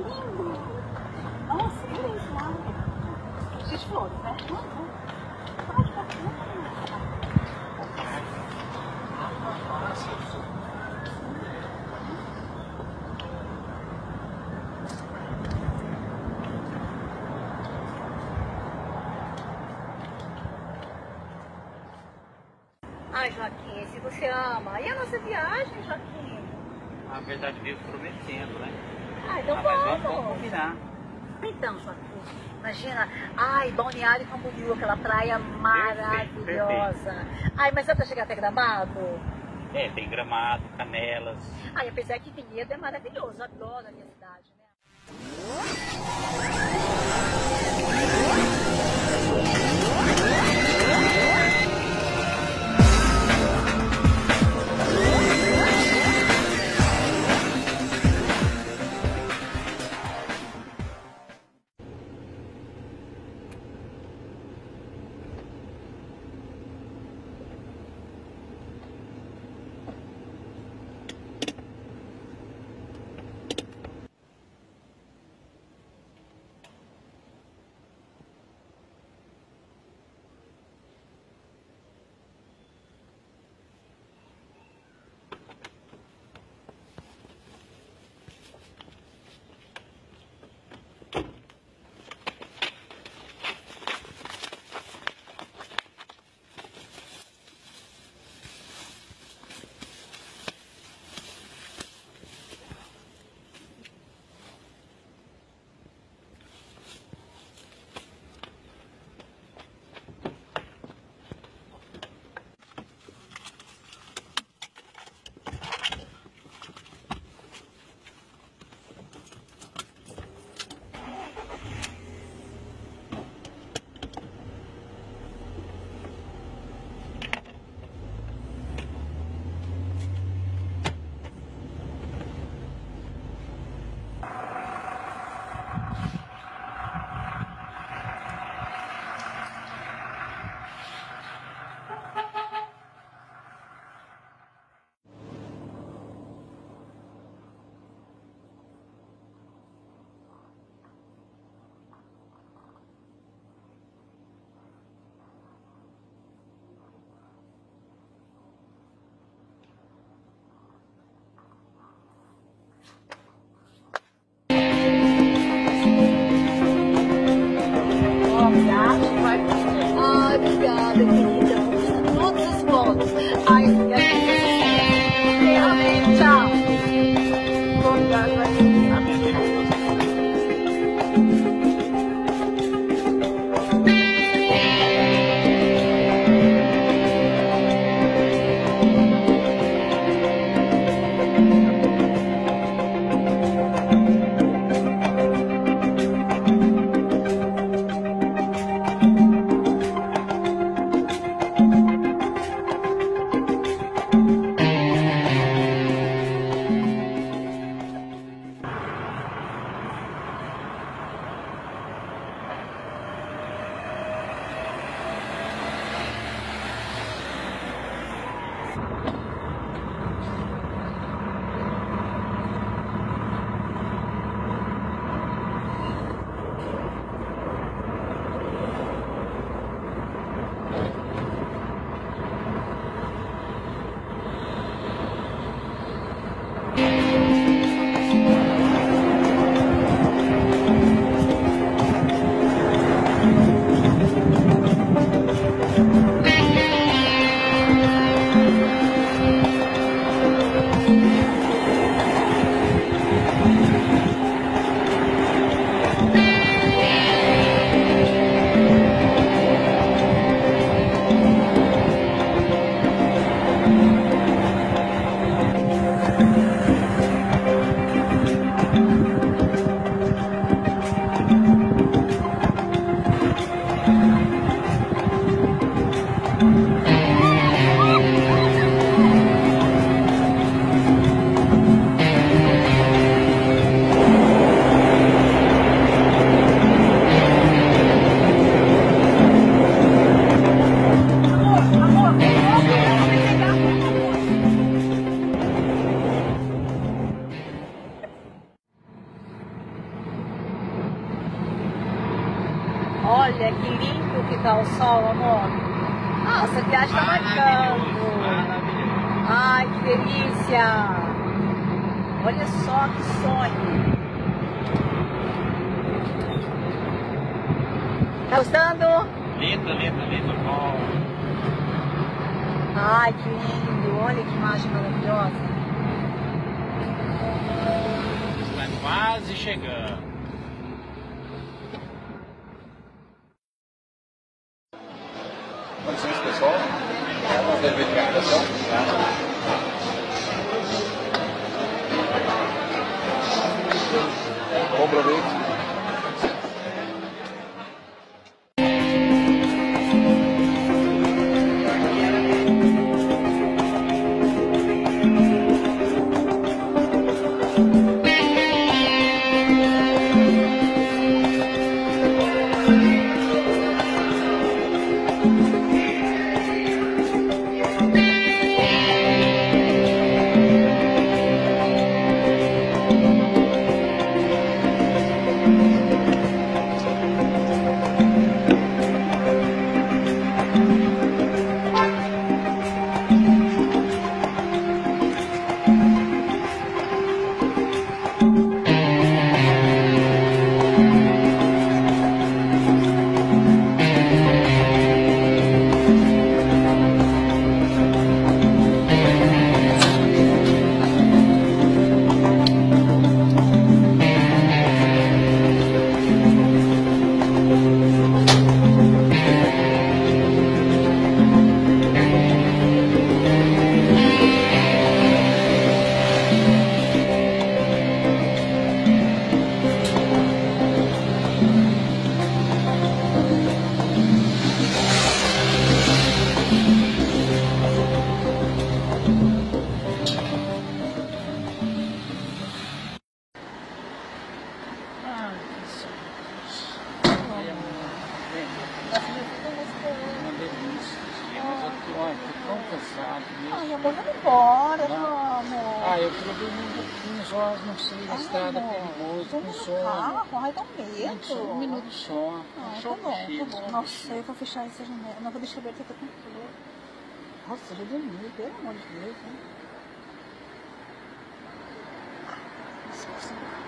lindo. Nossa, que lindo lá. Cheio de flores, né? Pode, pode, Ai, Joaquim, se você ama. E a nossa viagem, Joaquim? Na verdade, vivo prometendo, né? Ah, então Ah, vamos, vamos. vamos combinar. Então, imagina, ai, Balneário Camboriú, aquela praia maravilhosa. Ai, mas é pra chegar até Gramado? É, tem gramado, canelas. Ai, apesar que Vinhedo é maravilhoso, adoro a minha cidade, né? Tá gostando? Lindo, lindo, lindo. Bom. Ai, que lindo! Olha que imagem maravilhosa! Está quase chegando. Com licença, pessoal. Fazer a verificação. Bom proveito. Ah, eu um pouquinho só, não sei, a Ai, estrada amor, perigosa, com sono. um Gente, só medo! um minuto só. Ah, só tá bom, tá bom. Nossa, eu vou fechar essa janela. Não, vou deixar aberta, tá com calor. Nossa, eu já dormi, pelo amor de Deus, né? Nossa, nossa, nossa.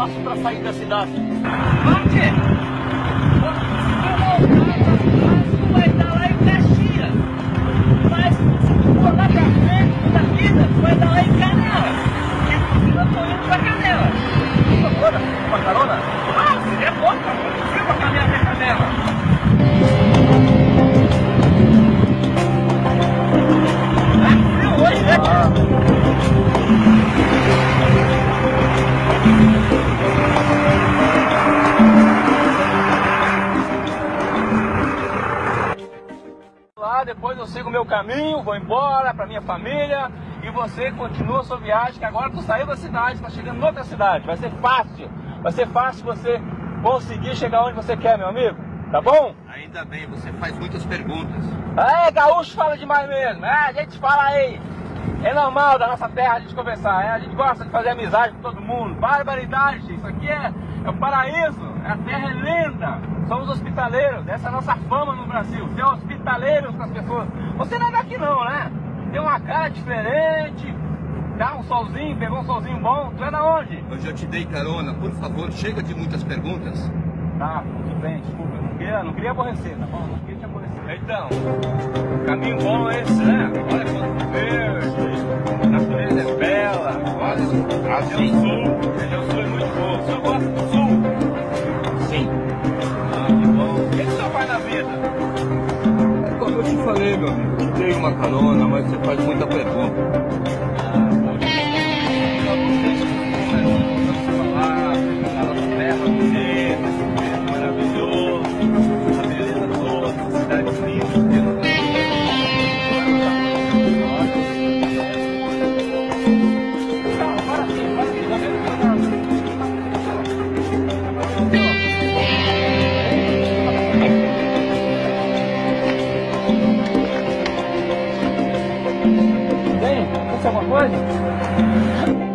Faço pra sair da cidade? Onde? Embora pra minha família e você continua sua viagem, que agora tu saiu da cidade, está chegando em outra cidade. Vai ser fácil, vai ser fácil você conseguir chegar onde você quer, meu amigo. Tá bom? Ainda bem, você faz muitas perguntas. É, gaúcho fala demais mesmo. É, a gente fala aí. É normal da nossa terra a gente conversar. É, a gente gosta de fazer amizade com todo mundo. Barbaridade. Isso aqui é, é o paraíso. A terra é linda. Somos hospitaleiros. Essa é a nossa fama no Brasil. Ser hospitaleiros com as pessoas. Você não é daqui não, né? Tem uma cara diferente. Dá um solzinho, pegou um solzinho bom. Tu é da onde? Eu já te dei carona, por favor, chega de muitas perguntas. Tá, tudo bem, desculpa. Eu não queria, não queria aborrecer, tá bom? Não queria te aborrecer. Então, caminho bom é esse, né? Olha quanto verde, a natureza é bela. Olha, a região sul, a região sul é muito boa. O senhor gosta do sul? Sim. Ah, que bom. O que, o senhor faz na vida? Como eu te falei, meu amigo, eu te dei uma carona, mas você faz muita pergunta. acontece alguma coisa?